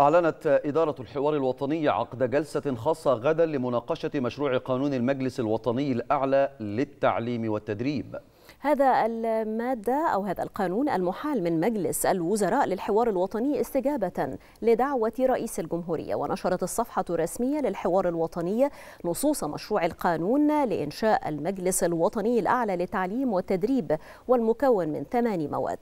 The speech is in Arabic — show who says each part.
Speaker 1: أعلنت إدارة الحوار الوطني عقد جلسة خاصة غدا لمناقشة مشروع قانون المجلس الوطني الأعلى للتعليم والتدريب.
Speaker 2: هذا المادة أو هذا القانون المحال من مجلس الوزراء للحوار الوطني استجابة لدعوة رئيس الجمهورية ونشرت الصفحة الرسمية للحوار الوطني نصوص مشروع القانون لإنشاء المجلس الوطني الأعلى للتعليم والتدريب والمكون من ثماني مواد.